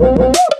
Música